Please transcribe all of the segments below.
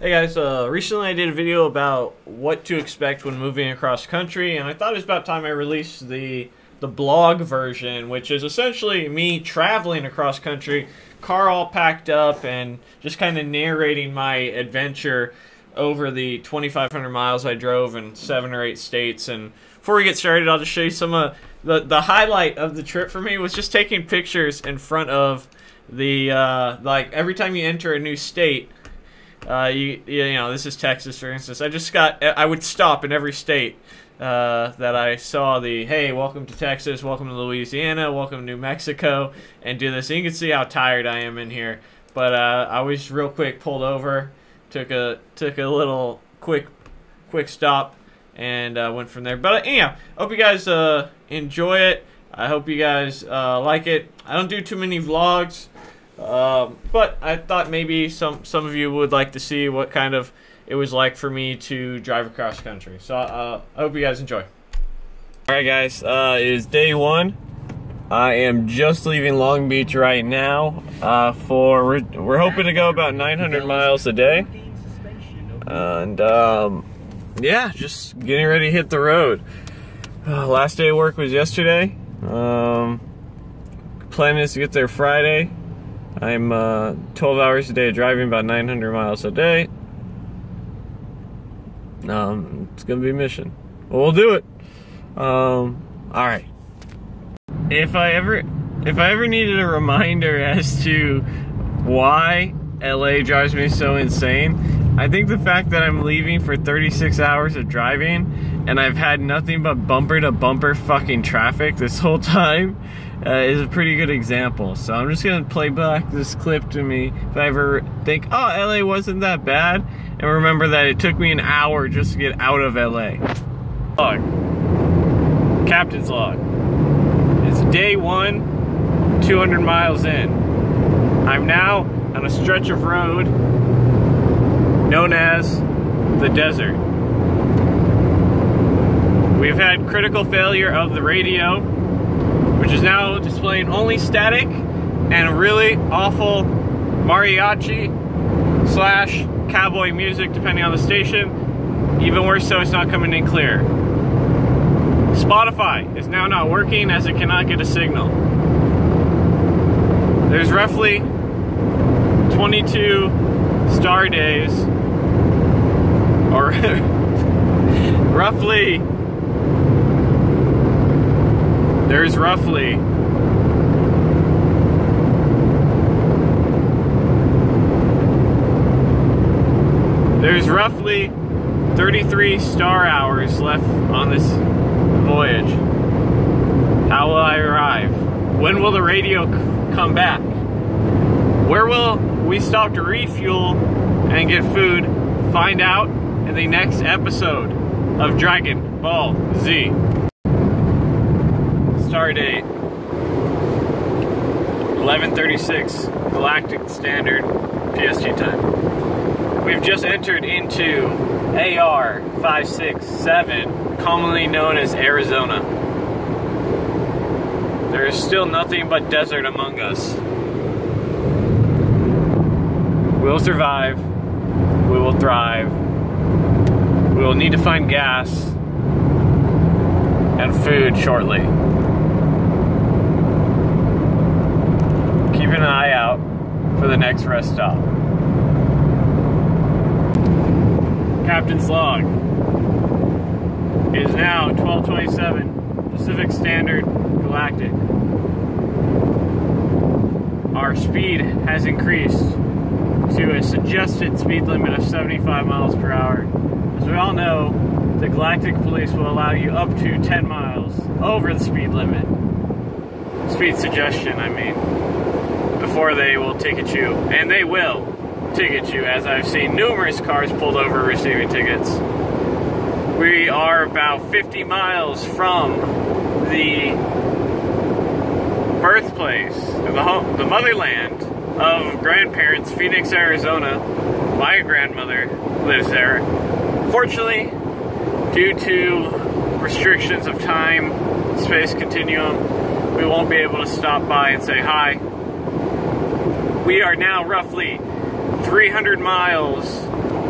Hey guys, uh, recently I did a video about what to expect when moving across country, and I thought it was about time I released the the vlog version, which is essentially me traveling across country, car all packed up, and just kind of narrating my adventure over the 2,500 miles I drove in seven or eight states. And before we get started, I'll just show you some of the the highlight of the trip for me was just taking pictures in front of the uh, like every time you enter a new state uh, you, you know, this is Texas, for instance. I just got, I would stop in every state uh, that I saw the, hey, welcome to Texas, welcome to Louisiana, welcome to New Mexico, and do this. And you can see how tired I am in here. But uh, I was real quick pulled over, took a took a little quick quick stop, and uh, went from there. But uh, yeah, hope you guys enjoy it. I hope you guys like it. I don't do too many vlogs. Um, but I thought maybe some some of you would like to see what kind of it was like for me to drive across country. So uh, I hope you guys enjoy. All right, guys, uh, it is day one. I am just leaving Long Beach right now. Uh, for we're, we're hoping to go about 900 miles a day, and um, yeah, just getting ready to hit the road. Uh, last day of work was yesterday. Um, plan is to get there Friday. I'm uh, 12 hours a day driving about 900 miles a day. Um, it's gonna be a mission. we'll do it. Um, all right. If I ever, if I ever needed a reminder as to why LA drives me so insane, I think the fact that I'm leaving for 36 hours of driving and I've had nothing but bumper to bumper fucking traffic this whole time uh, is a pretty good example. So I'm just gonna play back this clip to me if I ever think, oh, LA wasn't that bad, and remember that it took me an hour just to get out of LA. Log. Captain's log. It's day one, 200 miles in. I'm now on a stretch of road known as the desert. We've had critical failure of the radio which is now displaying only static and really awful mariachi slash cowboy music depending on the station. Even worse so, it's not coming in clear. Spotify is now not working as it cannot get a signal. There's roughly 22 star days, or roughly there's roughly there's roughly 33 star hours left on this voyage. How will I arrive? When will the radio come back? Where will we stop to refuel and get food? Find out in the next episode of Dragon Ball Z star date 1136 Galactic Standard PST time. We've just entered into AR 567, commonly known as Arizona. There is still nothing but desert among us. We'll survive. We will thrive. We will need to find gas and food shortly. Keeping an eye out for the next rest stop. Captain's log is now 1227 Pacific Standard Galactic. Our speed has increased to a suggested speed limit of 75 miles per hour. As we all know, the Galactic Police will allow you up to 10 miles over the speed limit. Speed suggestion, I mean before they will ticket you, and they will ticket you, as I've seen numerous cars pulled over receiving tickets. We are about 50 miles from the birthplace, the home, the motherland of grandparents, Phoenix, Arizona. My grandmother lives there. Fortunately, due to restrictions of time, space continuum, we won't be able to stop by and say hi we are now roughly 300 miles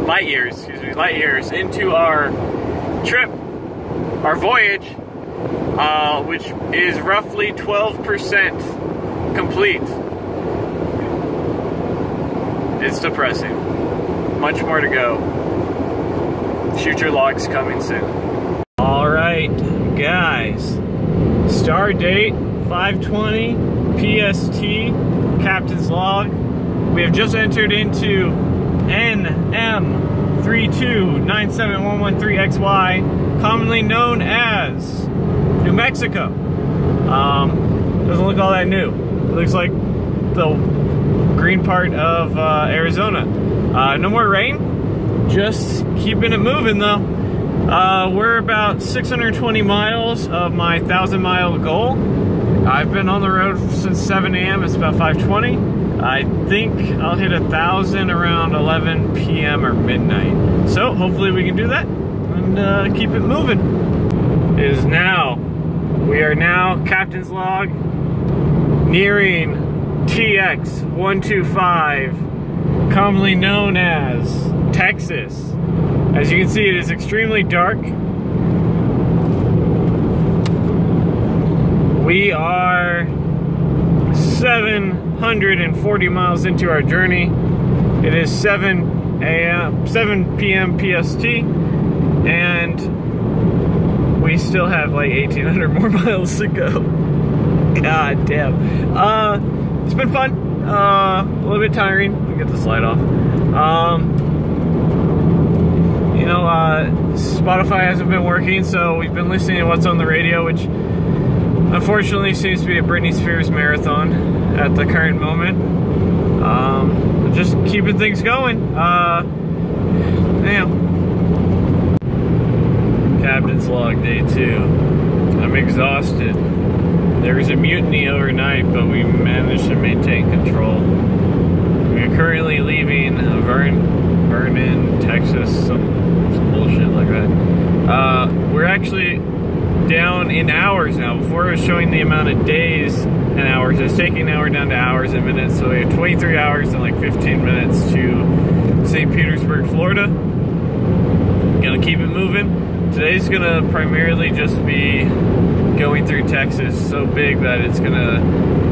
light years, excuse me, light years into our trip, our voyage, uh, which is roughly 12% complete. It's depressing. Much more to go. Future logs coming soon. All right, guys. Star date 520 PST, Captain's Log. We have just entered into NM3297113XY, commonly known as New Mexico. Um, doesn't look all that new. It looks like the green part of uh, Arizona. Uh, no more rain, just keeping it moving though. Uh, we're about 620 miles of my 1,000 mile goal. I've been on the road since 7 a.m. It's about 5:20. I think I'll hit a thousand around 11 p.m. or midnight. So hopefully we can do that and uh, keep it moving. It is now. We are now captain's log nearing TX 125, commonly known as Texas. As you can see, it is extremely dark. We are 740 miles into our journey. It is 7 a.m. 7 p.m. PST, and we still have like 1,800 more miles to go. God damn. Uh, it's been fun. Uh, a little bit tiring. Let get the slide off. Um, you know, uh, Spotify hasn't been working, so we've been listening to what's on the radio, which unfortunately seems to be a Britney Spears marathon at the current moment. Um, just keeping things going. Uh, damn. Captain's log day two. I'm exhausted. There was a mutiny overnight, but we managed to maintain control. We are currently leaving Vern, Vernon, Texas, some, some bullshit like that. Uh, we're actually down in hours now. Before it was showing the amount of days and hours. It's taking now we're down to hours and minutes. So we have 23 hours and like 15 minutes to St. Petersburg, Florida. Gonna keep it moving. Today's gonna primarily just be going through Texas so big that it's gonna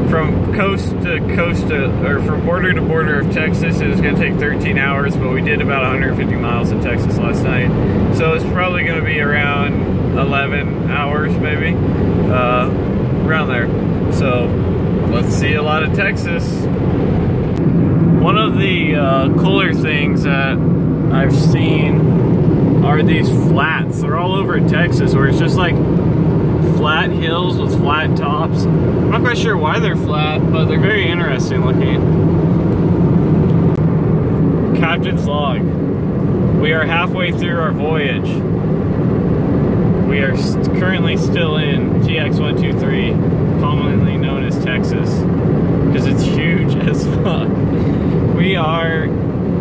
from coast to coast to or from border to border of Texas it is gonna take 13 hours but we did about 150 miles in Texas last night so it's probably gonna be around 11 hours maybe uh, around there so let's see a lot of Texas one of the uh, cooler things that I've seen are these flats they're all over Texas where it's just like flat hills with flat tops. I'm not quite sure why they're flat, but they're very interesting looking. Captain's log. We are halfway through our voyage. We are currently still in TX123, commonly known as Texas, because it's huge as fuck. We are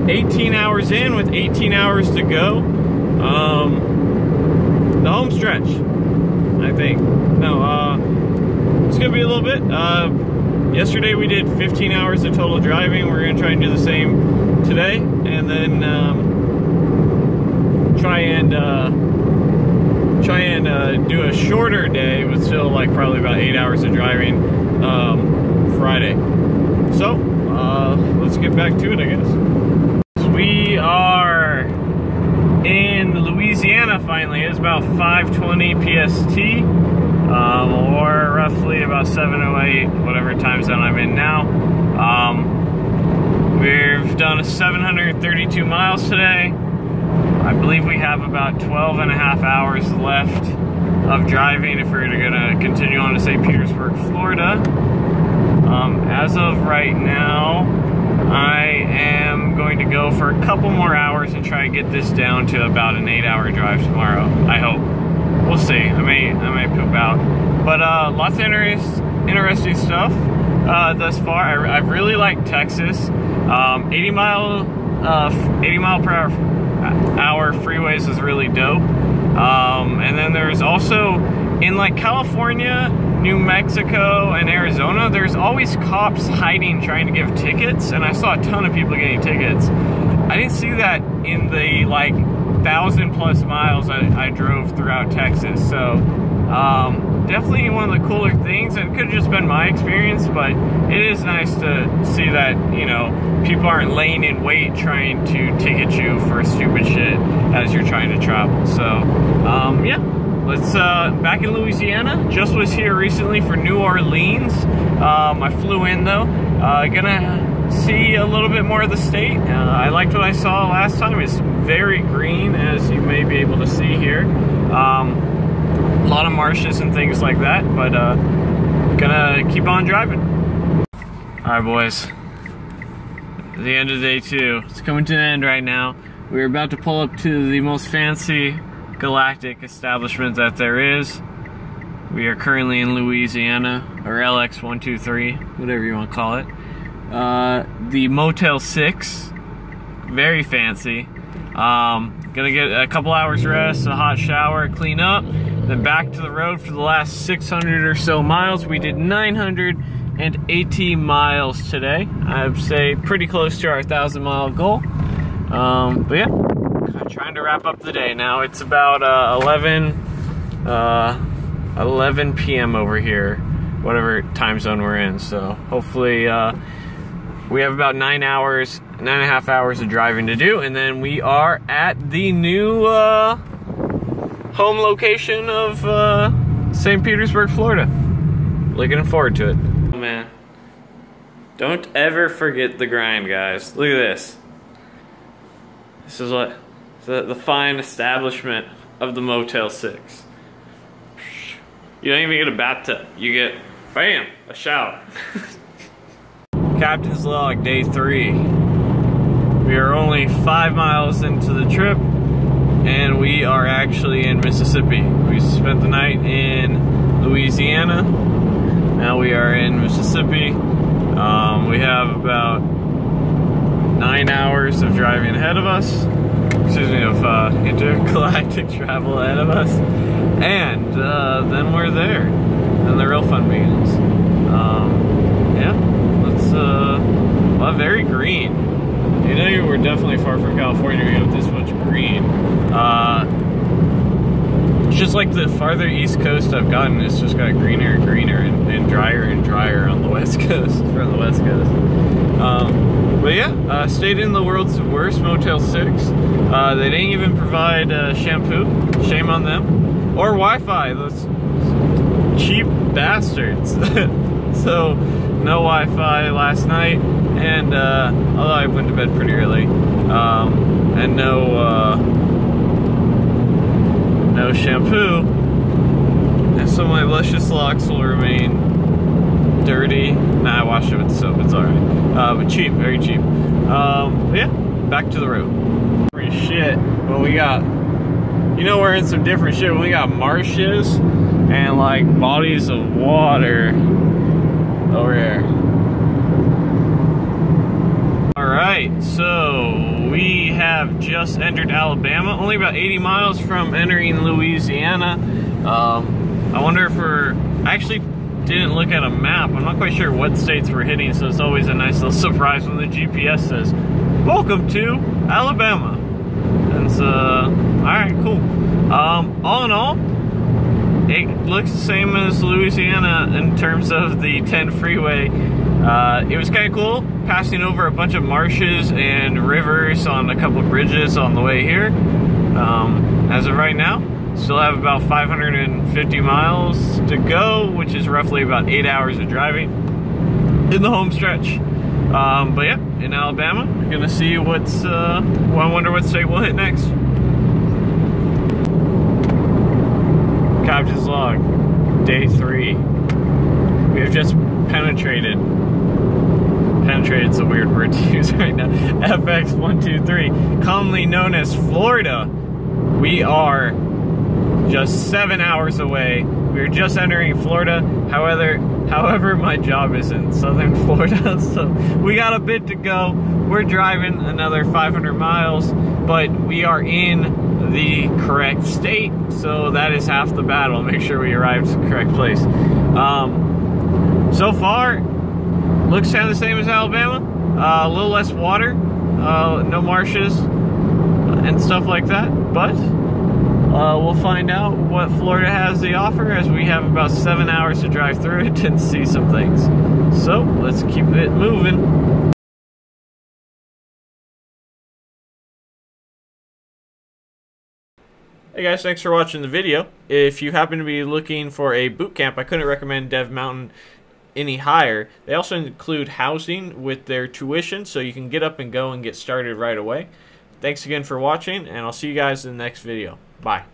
18 hours in with 18 hours to go. Um, the home stretch. I think. No, uh, it's gonna be a little bit. Uh, yesterday we did 15 hours of total driving. We're gonna try and do the same today, and then um, try and uh, try and uh, do a shorter day, but still like probably about eight hours of driving um, Friday. So uh, let's get back to it, I guess. We are in Louisiana finally. It's about 5:20 PST, um, or roughly about 7:08, whatever time zone I'm in now. Um, we've done 732 miles today. I believe we have about 12 and a half hours left of driving if we're to continue on to St. Petersburg, Florida. Um, as of right now, I am going to go for a couple more hours and try and get this down to about an eight-hour drive tomorrow. I hope. We'll see. I may I may poop out, but uh, lots of interesting stuff uh, thus far. I, I really like Texas. Um, 80 mile uh, 80 mile per hour, hour freeways is really dope. Um, and then there's also in like California New Mexico and Arizona, there's always cops hiding trying to give tickets, and I saw a ton of people getting tickets. I didn't see that in the like thousand plus miles I, I drove throughout Texas. So um, definitely one of the cooler things, and it could have just been my experience, but it is nice to that you know people aren't laying in wait trying to ticket you for stupid shit as you're trying to travel. So um, yeah. Let's, uh, back in Louisiana, just was here recently for New Orleans. Um, I flew in though. Uh, gonna see a little bit more of the state. Uh, I liked what I saw last time. It's very green, as you may be able to see here. Um, a lot of marshes and things like that, but uh, gonna keep on driving. All right, boys. The end of day two. It's coming to an end right now. We're about to pull up to the most fancy galactic establishment that there is. We are currently in Louisiana, or LX123, whatever you want to call it. Uh, the Motel 6, very fancy. Um, gonna get a couple hours rest, a hot shower, clean up, then back to the road for the last 600 or so miles. We did 980 miles today. I'd say pretty close to our 1,000 mile goal. Um, but yeah, I'm trying to wrap up the day now. It's about uh, 11, uh, 11 p.m. over here, whatever time zone we're in. So hopefully uh, we have about nine hours, nine and a half hours of driving to do, and then we are at the new uh, home location of uh, St. Petersburg, Florida. Looking forward to it. Man. Don't ever forget the grind, guys. Look at this. This is what the, the fine establishment of the Motel 6. You don't even get a bathtub. You get, bam, a shower. Captain's log, day three. We are only five miles into the trip, and we are actually in Mississippi. We spent the night in Louisiana. Now we are in Mississippi. Um, we have about nine hours of driving ahead of us excuse me, of uh, intergalactic travel ahead of us. And uh, then we're there. And the real fun begins. Um, yeah, let's, uh, well, very green. You know, you were definitely far from California, you have this much green. Uh, it's just like the farther east coast I've gotten, it's just got greener and greener and, and drier and drier on the west coast, from the west coast. Um, but yeah, uh, stayed in the world's worst Motel 6. Uh, they didn't even provide uh, shampoo. Shame on them. Or Wi-Fi, those cheap bastards. so, no Wi-Fi last night. And, uh, although I went to bed pretty early. Um, and no, uh, no shampoo. And so my luscious locks will remain dirty. Nah, I washed it with soap, it's alright. Uh, but cheap, very cheap. Um, yeah, back to the road. Shit, well we got, you know we're in some different shit. We got marshes and like bodies of water over here. Alright, so have just entered Alabama, only about 80 miles from entering Louisiana. Um, I wonder if we're, I actually didn't look at a map. I'm not quite sure what states we're hitting, so it's always a nice little surprise when the GPS says, welcome to Alabama. And so, alright, cool. Um, all in all, it looks the same as Louisiana in terms of the 10 freeway. Uh, it was kind of cool passing over a bunch of marshes and rivers on a couple bridges on the way here. Um, as of right now, Still have about 550 miles to go, which is roughly about eight hours of driving in the home stretch. Um, but yeah, in Alabama, we're gonna see what's, uh, well, I wonder what state we'll hit next. Captain's log, day three. We have just penetrated, is a weird word to use right now, FX123, commonly known as Florida. We are just seven hours away. We're just entering Florida. However, however, my job is in southern Florida, so we got a bit to go. We're driving another 500 miles, but we are in the correct state, so that is half the battle. Make sure we arrive to the correct place. Um, so far, looks kind of the same as Alabama. Uh, a little less water, uh, no marshes, and stuff like that. But uh, we'll find out what Florida has to offer as we have about seven hours to drive through it and see some things. So let's keep it moving. Hey guys, thanks for watching the video. If you happen to be looking for a boot camp, I couldn't recommend DevMountain any higher. They also include housing with their tuition, so you can get up and go and get started right away. Thanks again for watching, and I'll see you guys in the next video. Bye.